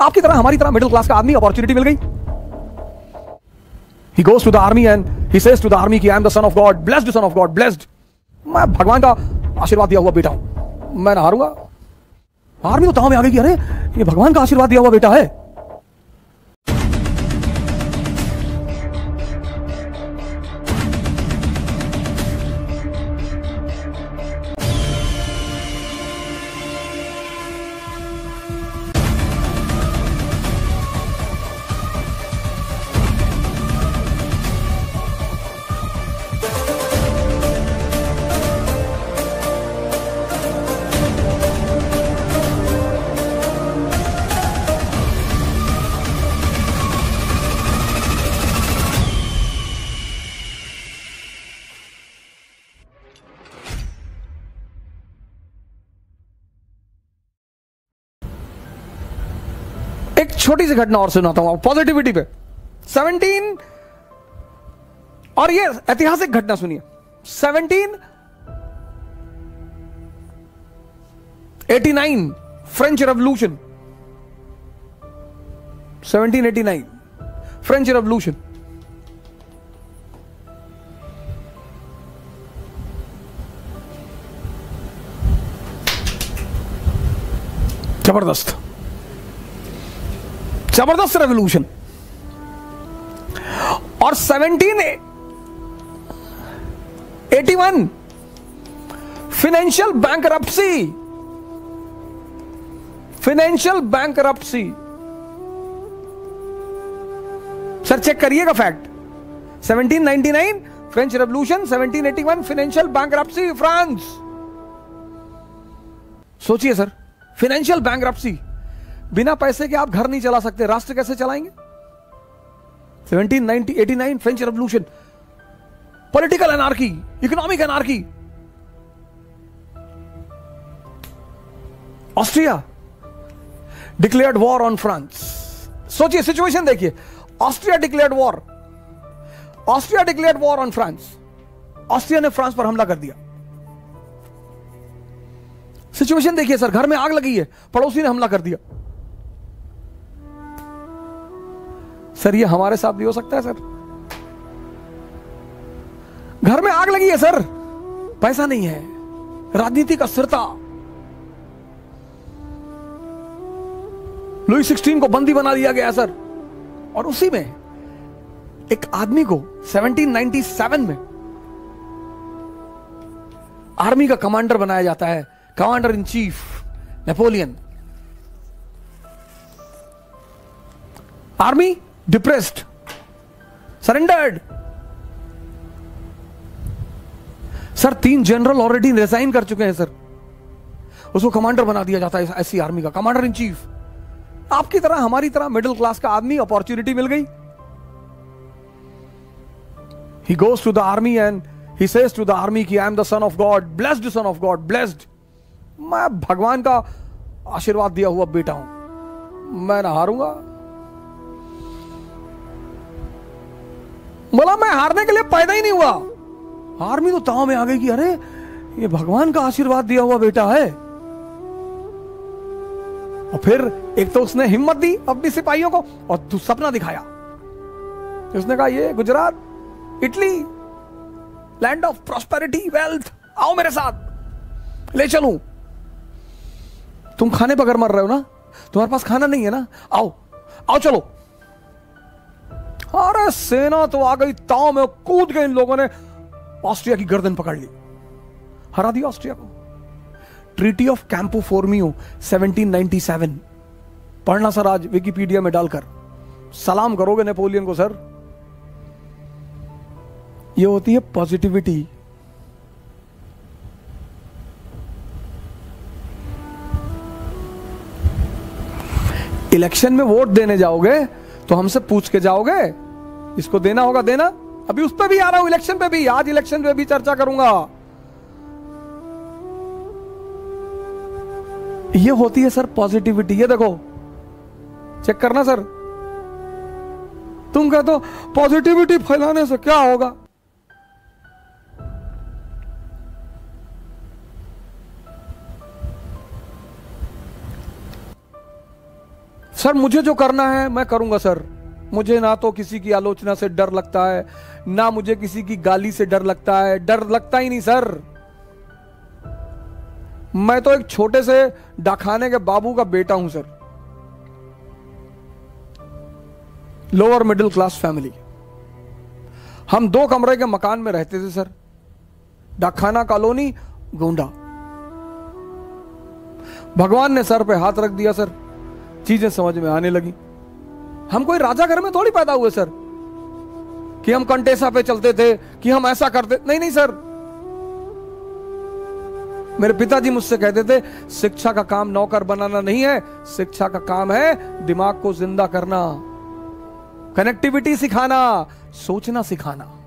आपकी तरह हमारी तरह मिडिल क्लास का आदमी अपॉर्चुनिटी मिल गई। He goes to the army and he says to the army कि I am the son of God, blessed son of God, blessed. मैं भगवान का आशीर्वाद दिया हुआ बेटा हूँ। मैं ना हारूँगा आर्मी तो ताव में आ गई कि अरे ये भगवान का आशीर्वाद दिया हुआ बेटा है। छोटी सी घटना और सुनाता हूँ पॉजिटिविटी पे। 17 और ये ऐतिहासिक घटना सुनिए। 17 89 फ्रेंच रेवोल्यूशन 1789 फ्रेंच रेवोल्यूशन ज़बरदस्त। ज़बरदस्त रेवोल्यूशन और 1781 financial bank financial bank sir check करिएगा fact 1799 French revolution 1781 financial bank France सोचिए सर फाइनेंशियल बैंक बिना पैसे के आप घर नहीं चला सकते, राष्ट्र कैसे चलाएँगे? 1789 French revolution political anarchy economic anarchy Austria declared war on France सोचिए सिचुएशन देखिए। Austria declared war Austria declared war on France Austria ने फ्रांस पर हमला कर दिया। सिचुएशन देखिए सर, घर में आग लगी है, पड़ोसी ने हमला कर दिया। सर, ये हमारे साथ भी हो सकता है, सर। घर में आग लगी है, सर। पैसा नहीं है। राजनीति का स्थिरता लुई सिक्सटीन को बंदी बना दिया गया, सर। और उसी में एक आदमी को 1797 में आर्मी का कमांडर बनाया जाता है। Commander in chief, Napoleon. Army depressed surrendered sir तीन जनरल ऑलरेडी रिजाइन कर चुके हैं सर उसको कमांडर बना दिया जाता है ऐसी आर्मी का कमांडर इन चीफ आपकी तरह, हमारी तरह मिडिल क्लास का आदमी अपॉर्चुनिटी मिल गई. He goes to the army and he says to the army की I am the son of God blessed son of God blessed मैं भगवान का आशीर्वाद दिया हुआ बेटा हूँ। मैं ना हारूँगा बोला, मैं हारने के लिए पैदा ही नहीं हुआ। आर्मी तो ताव में आ गई कि, अरे, ये भगवान का आशीर्वाद दिया हुआ बेटा है। और फिर एक तो उसने हिम्मत दी अपनी सिपाहियों को और सपना दिखाया। उसने कहा, ये Gujarat, Italy land of prosperity wealth आओ मेरे साथ, ले चलूँ। तुम खाने पकड़ मर रहे हो ना? तुम्हारे पास खाना नहीं है ना? आओ आओ चलो। अरे सेना तो आ गई ताव में कूद गए इन लोगों ने। ऑस्ट्रिया की गर्दन पकड़ ली। हरा दिया ऑस्ट्रिया को। ट्रीटी ऑफ़ कैंपो फोर्मियो 1797 पढ़ना सर आज विकीपीडिया में डालकर। सलाम करोगे नेपोलियन को, सर। ये होती है पॉजिटिविटी। इलेक्शन में वोट देने जाओगे तो हमसे पूछ के जाओगे? इसको देना होगा, देना। अभी उस पर भी आ रहा हूँ इलेक्शन पे भी, आज इलेक्शन पे भी चर्चा करूँगा। ये होती है, सर पॉजिटिविटी ये देखो। चेक करना, सर। तुम कहते हो पॉजिटिविटी फैलाने से क्या होगा? सर, मुझे जो करना है, मैं करूँगा, सर। मुझे ना तो किसी की आलोचना से डर लगता है, ना मुझे किसी की गाली से डर लगता है। डर लगता ही नहीं, सर। मैं तो एक छोटे से डाखाने के बाबू का बेटा हूँ, sir. Lower middle class family हम दो कमरे के मकान में रहते थे, सर। डाखाना कॉलोनी, गोंडा। भगवान ने सर पे हाथ रख दिया, सर। चीज़ें समझ में आने लगी। हम कोई राजा घर में थोड़ी पैदा हुए, सर। कि हम कंटेसा पे चलते थे, कि हम ऐसा करते। नहीं नहीं, सर। मेरे पिताजी मुझसे कहते थे, शिक्षा का काम नौकर बनाना नहीं है, शिक्षा का काम है दिमाग को ज़िंदा करना कनेक्टिविटी सिखाना, सोचना सिखाना।